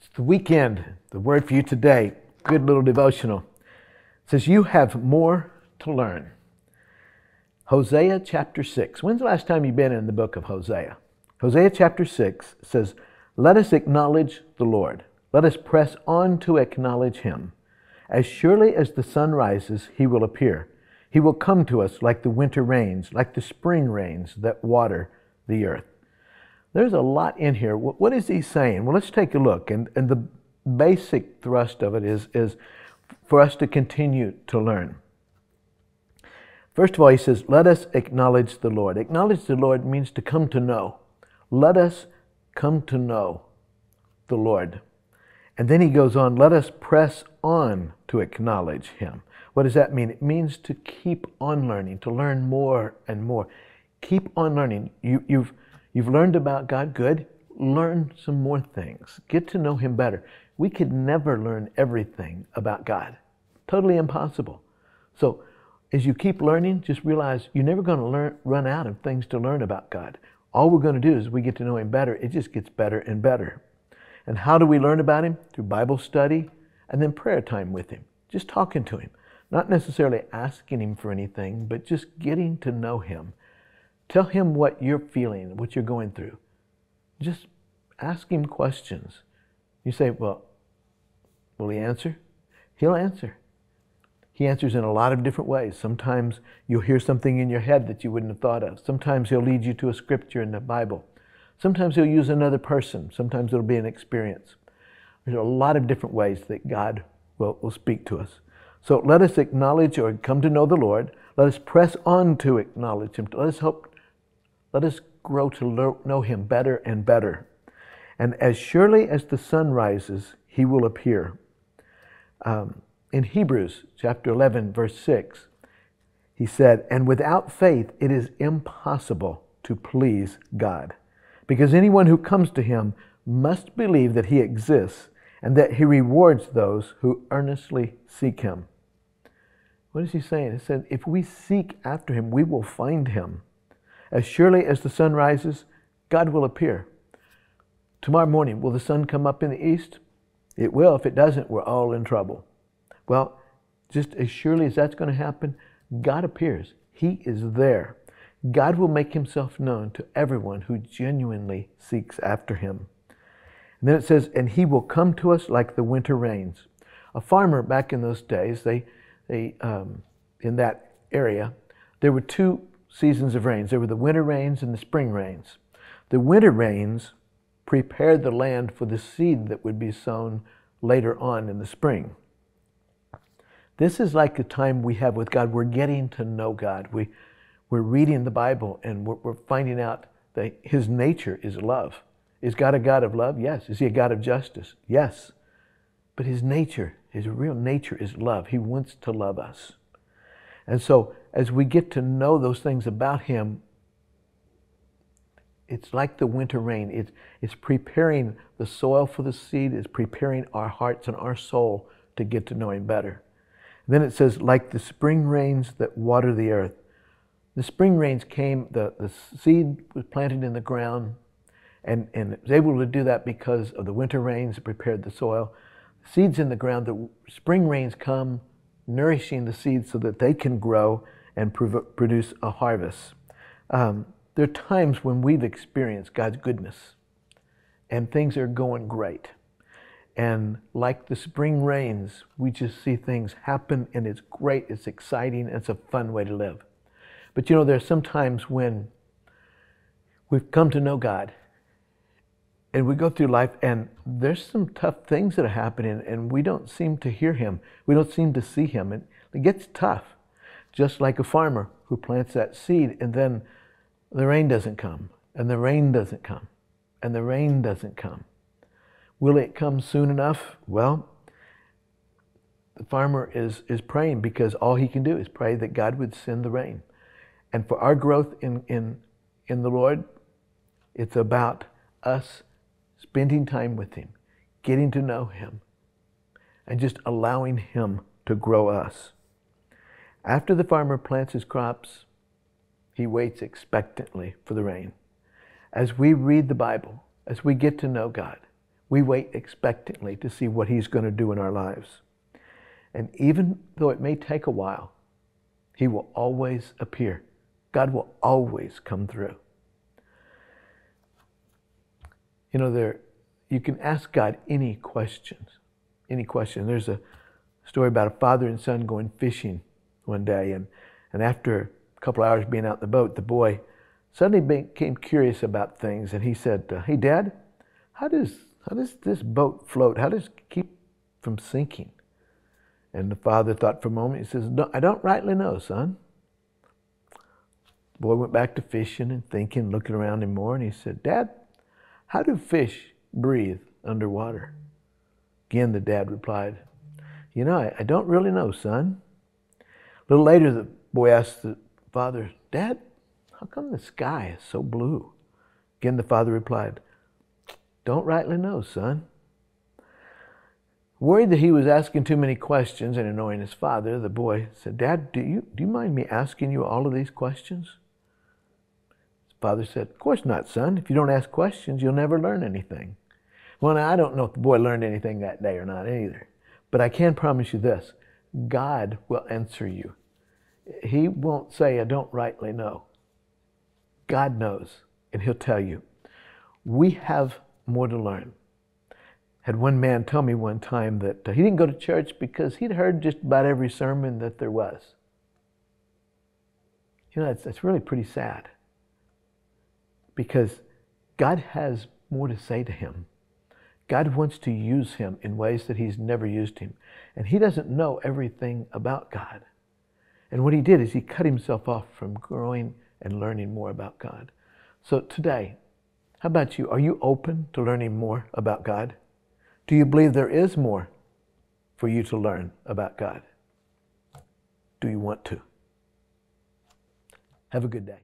It's the weekend. The word for you today, good little devotional, it says, You have more to learn. Hosea chapter 6. When's the last time you've been in the book of Hosea? Hosea chapter 6 says, Let us acknowledge the Lord. Let us press on to acknowledge him. As surely as the sun rises, he will appear. He will come to us like the winter rains, like the spring rains that water the earth. There's a lot in here. What is he saying? Well, let's take a look. And, and the basic thrust of it is, is for us to continue to learn. First of all, he says, Let us acknowledge the Lord. Acknowledge the Lord means to come to know. Let us come to know the Lord. And then he goes on, Let us press on to acknowledge him. What does that mean? It means to keep on learning, to learn more and more. Keep on learning. You, you've, you've learned about God, good. Learn some more things. Get to know Him better. We could never learn everything about God. Totally impossible. So, as you keep learning, just realize you're never going to learn, run out of things to learn about God. All we're going to do is we get to know Him better. It just gets better and better. And how do we learn about Him? Through Bible study and then prayer time with Him. Just talking to Him. Not necessarily asking Him for anything, but just getting to know Him. Tell Him what you're feeling, what you're going through. Just ask Him questions. You say, Well, will He answer? He'll answer. He answers in a lot of different ways. Sometimes you'll hear something in your head that you wouldn't have thought of. Sometimes He'll lead you to a scripture in the Bible. Sometimes He'll use another person. Sometimes it'll be an experience. There's a lot of different ways that God will, will speak to us. So let us acknowledge or come to know the Lord. Let us press on to acknowledge Him. Let us hope, let us grow to know Him better and better. And as surely as the sun rises, He will appear. Um, in Hebrews chapter 11, verse 6, he said, And without faith it is impossible to please God, because anyone who comes to Him must believe that He exists and that He rewards those who earnestly seek Him. What is he saying? He said, if we seek after him, we will find him. As surely as the sun rises, God will appear. Tomorrow morning, will the sun come up in the east? It will. If it doesn't, we're all in trouble. Well, just as surely as that's going to happen, God appears. He is there. God will make himself known to everyone who genuinely seeks after him. And then it says, and he will come to us like the winter rains. A farmer back in those days, they they, um, in that area, there were two seasons of rains. There were the winter rains and the spring rains. The winter rains prepared the land for the seed that would be sown later on in the spring. This is like the time we have with God. We're getting to know God. We, we're reading the Bible and we're, we're finding out that His nature is love. Is God a God of love? Yes. Is He a God of justice? Yes. But His nature his real nature is love. He wants to love us. And so, as we get to know those things about Him, it's like the winter rain. It's, it's preparing the soil for the seed, it's preparing our hearts and our soul to get to know Him better. Then it says, like the spring rains that water the earth. The spring rains came, the, the seed was planted in the ground, and, and it was able to do that because of the winter rains that prepared the soil seeds in the ground, the spring rains come, nourishing the seeds so that they can grow and produce a harvest. Um, there are times when we've experienced God's goodness and things are going great. And like the spring rains, we just see things happen and it's great, it's exciting, it's a fun way to live. But you know, there are some times when we've come to know God and we go through life and there's some tough things that are happening and we don't seem to hear him we don't seem to see him and it gets tough just like a farmer who plants that seed and then the rain doesn't come and the rain doesn't come and the rain doesn't come. Will it come soon enough? Well the farmer is is praying because all he can do is pray that god would send the rain. And for our growth in in in the lord it's about us spending time with Him, getting to know Him, and just allowing Him to grow us. After the farmer plants his crops, he waits expectantly for the rain. As we read the Bible, as we get to know God, We wait expectantly to see what He's going to do in our lives. And even though it may take a while, He will always appear. God will always come through. You know, there you can ask God any questions. Any question. There's a story about a father and son going fishing one day, and, and after a couple hours being out in the boat, the boy suddenly became curious about things, and he said, uh, "Hey, Dad, how does how does this boat float? How does it keep from sinking?" And the father thought for a moment. He says, no, "I don't rightly know, son." The boy went back to fishing and thinking, looking around him more, and he said, "Dad, how do fish breathe underwater?" Again, the dad replied, "You know, I, I don't really know, son." A little later, the boy asked the father, "Dad, how come the sky is so blue?" Again, the father replied, Don't rightly know, son. Worried that he was asking too many questions and annoying his father, the boy said, Dad, do you, do you mind me asking you all of these questions? His father said, Of course not, son. If you don't ask questions, you'll never learn anything. Well, now, I don't know if the boy learned anything that day or not either. But I can promise you this God will answer you. He won't say, I don't rightly know. God knows, and He'll tell you. We have more to learn. Had one man tell me one time that uh, he didn't go to church because he'd heard just about every sermon that there was. You know, that's, that's really pretty sad because God has more to say to him. God wants to use him in ways that he's never used him. And he doesn't know everything about God. And what he did is he cut himself off from growing and learning more about God. So today, how about you? Are you open to learning more about God? Do you believe there is more for you to learn about God? Do you want to? Have a good day.